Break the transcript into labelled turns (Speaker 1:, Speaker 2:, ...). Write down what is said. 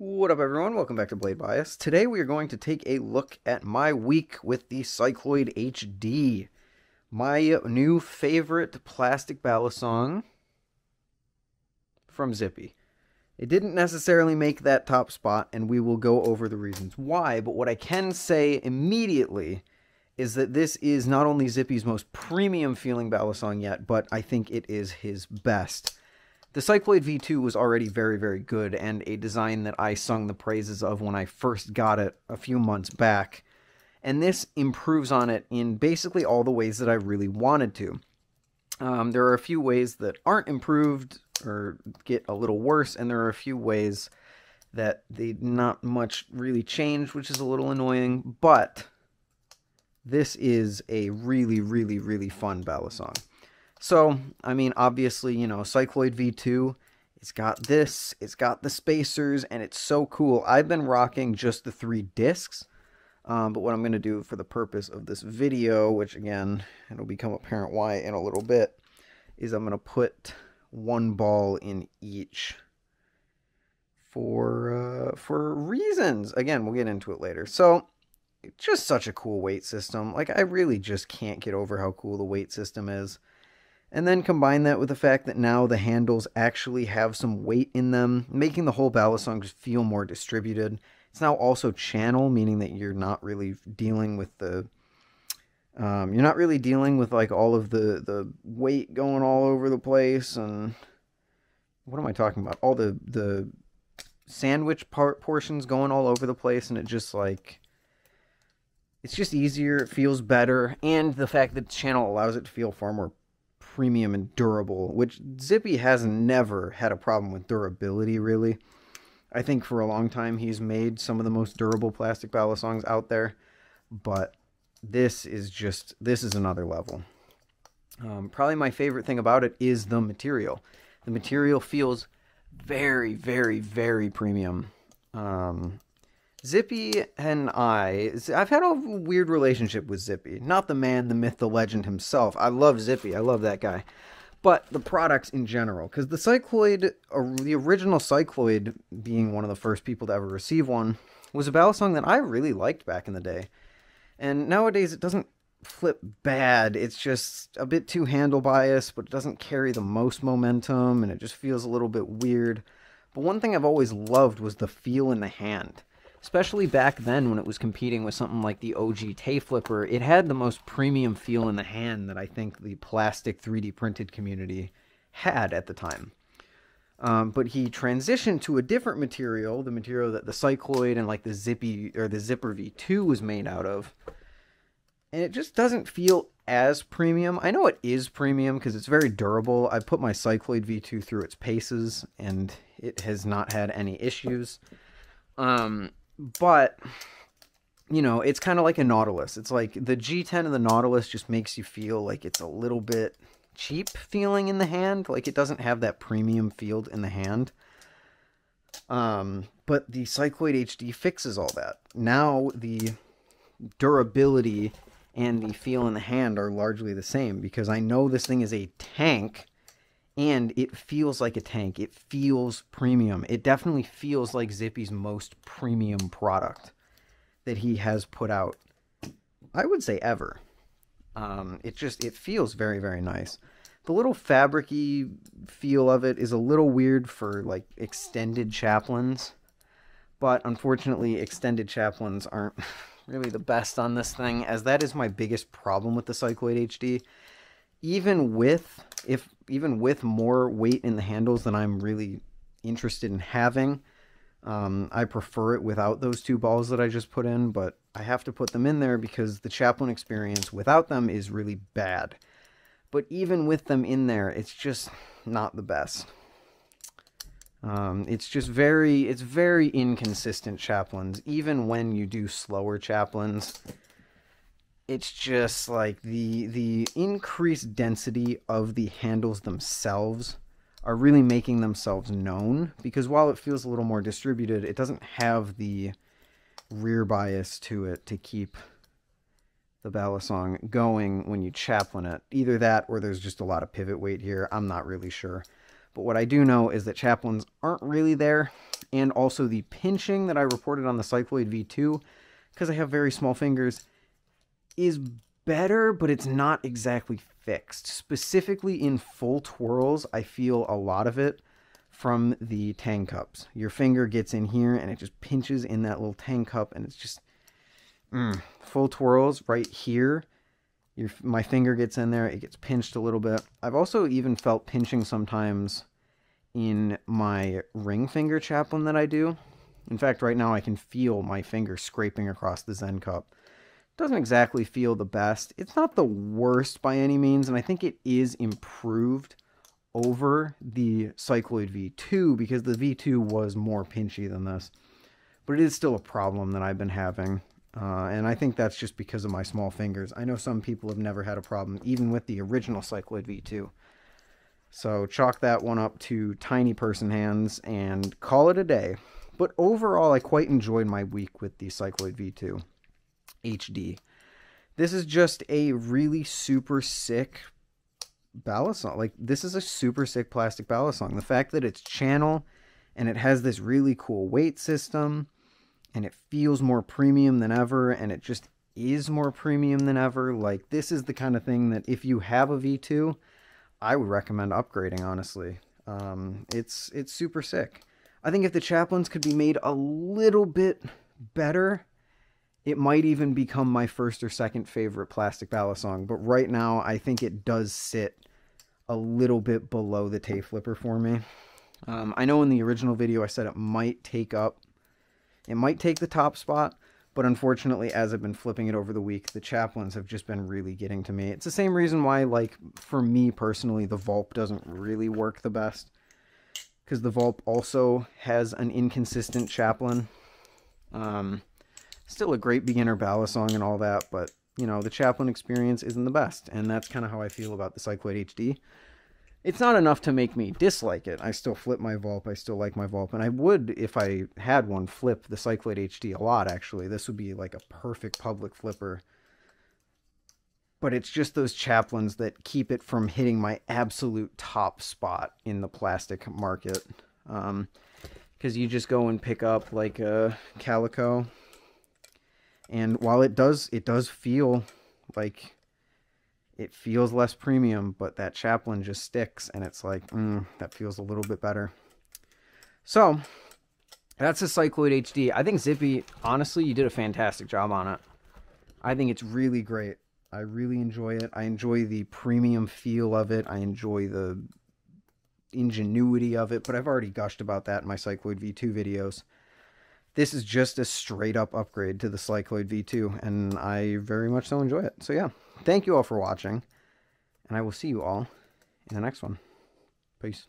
Speaker 1: What up everyone, welcome back to Blade Bias. Today we are going to take a look at my week with the Cycloid HD. My new favorite plastic balisong from Zippy. It didn't necessarily make that top spot and we will go over the reasons why, but what I can say immediately is that this is not only Zippy's most premium feeling balisong yet, but I think it is his best. The Cycloid V2 was already very, very good and a design that I sung the praises of when I first got it a few months back. And this improves on it in basically all the ways that I really wanted to. Um, there are a few ways that aren't improved or get a little worse, and there are a few ways that they not much really changed, which is a little annoying, but this is a really, really, really fun balisong. So, I mean, obviously, you know, Cycloid V2, it's got this, it's got the spacers, and it's so cool. I've been rocking just the three discs, um, but what I'm going to do for the purpose of this video, which again, it'll become apparent why in a little bit, is I'm going to put one ball in each for uh, for reasons. Again, we'll get into it later. So, just such a cool weight system. Like, I really just can't get over how cool the weight system is. And then combine that with the fact that now the handles actually have some weight in them, making the whole balisong just feel more distributed. It's now also channel, meaning that you're not really dealing with the um, you're not really dealing with like all of the the weight going all over the place and what am I talking about? All the the sandwich part portions going all over the place and it just like it's just easier, it feels better, and the fact that channel allows it to feel far more premium and durable, which Zippy has never had a problem with durability, really. I think for a long time he's made some of the most durable plastic balisongs out there, but this is just, this is another level. Um, probably my favorite thing about it is the material. The material feels very, very, very premium. Um, Zippy and I, I've had a weird relationship with Zippy. Not the man, the myth, the legend himself. I love Zippy. I love that guy. But the products in general, because the Cycloid, the original Cycloid, being one of the first people to ever receive one, was a balisong that I really liked back in the day. And nowadays it doesn't flip bad. It's just a bit too handle biased, but it doesn't carry the most momentum, and it just feels a little bit weird. But one thing I've always loved was the feel in the hand especially back then when it was competing with something like the OG Tay Flipper, it had the most premium feel in the hand that I think the plastic 3D printed community had at the time. Um, but he transitioned to a different material, the material that the Cycloid and like the Zippy or the Zipper V2 was made out of. And it just doesn't feel as premium. I know it is premium because it's very durable. I put my Cycloid V2 through its paces and it has not had any issues. Um, but you know, it's kind of like a Nautilus. It's like the G10 of the Nautilus just makes you feel like it's a little bit cheap feeling in the hand. Like it doesn't have that premium feel in the hand. Um, but the Cycloid HD fixes all that. Now the durability and the feel in the hand are largely the same because I know this thing is a tank and it feels like a tank. It feels premium. It definitely feels like Zippy's most premium product that he has put out. I would say ever. Um, it just it feels very very nice. The little fabricy feel of it is a little weird for like extended chaplains, but unfortunately extended chaplains aren't really the best on this thing as that is my biggest problem with the Cycloid HD even with if even with more weight in the handles than I'm really interested in having, um, I prefer it without those two balls that I just put in, but I have to put them in there because the chaplain experience without them is really bad. But even with them in there, it's just not the best. Um, it's just very, it's very inconsistent chaplains. Even when you do slower chaplains, it's just like the the increased density of the handles themselves are really making themselves known because while it feels a little more distributed, it doesn't have the rear bias to it to keep the balisong going when you chaplain it. Either that or there's just a lot of pivot weight here. I'm not really sure. But what I do know is that chaplains aren't really there and also the pinching that I reported on the Cycloid V2, because I have very small fingers, is better, but it's not exactly fixed. Specifically in full twirls, I feel a lot of it from the tang cups. Your finger gets in here and it just pinches in that little tang cup and it's just mm, full twirls right here. Your, my finger gets in there, it gets pinched a little bit. I've also even felt pinching sometimes in my ring finger chaplain that I do. In fact, right now I can feel my finger scraping across the Zen cup doesn't exactly feel the best. It's not the worst by any means, and I think it is improved over the Cycloid V2 because the V2 was more pinchy than this. But it is still a problem that I've been having. Uh, and I think that's just because of my small fingers. I know some people have never had a problem, even with the original Cycloid V2. So chalk that one up to tiny person hands and call it a day. But overall, I quite enjoyed my week with the Cycloid V2. HD. This is just a really super sick balisong. Like this is a super sick plastic balisong. The fact that it's channel and it has this really cool weight system and it feels more premium than ever and it just is more premium than ever. Like this is the kind of thing that if you have a V2, I would recommend upgrading honestly. Um, it's it's super sick. I think if the chaplains could be made a little bit better, it might even become my first or second favorite plastic balisong, but right now I think it does sit a little bit below the Tay Flipper for me. Um, I know in the original video I said it might take up, it might take the top spot, but unfortunately as I've been flipping it over the week, the chaplains have just been really getting to me. It's the same reason why, like, for me personally, the Vulp doesn't really work the best. Because the Vulp also has an inconsistent chaplain. Um, still a great beginner balisong and all that, but you know, the chaplain experience isn't the best, and that's kind of how I feel about the Cycloid HD. It's not enough to make me dislike it. I still flip my Vulp. I still like my Vulp, and I would, if I had one, flip the Cycloid HD a lot, actually. This would be like a perfect public flipper. But it's just those chaplains that keep it from hitting my absolute top spot in the plastic market. Because um, you just go and pick up like a Calico and while it does it does feel like it feels less premium but that chaplain just sticks and it's like mm, that feels a little bit better. So that's a cycloid hd i think zippy honestly you did a fantastic job on it. I think it's really great. I really enjoy it. I enjoy the premium feel of it. I enjoy the ingenuity of it but i've already gushed about that in my cycloid v2 videos this is just a straight up upgrade to the Cycloid V2, and I very much so enjoy it. So yeah, thank you all for watching, and I will see you all in the next one. Peace.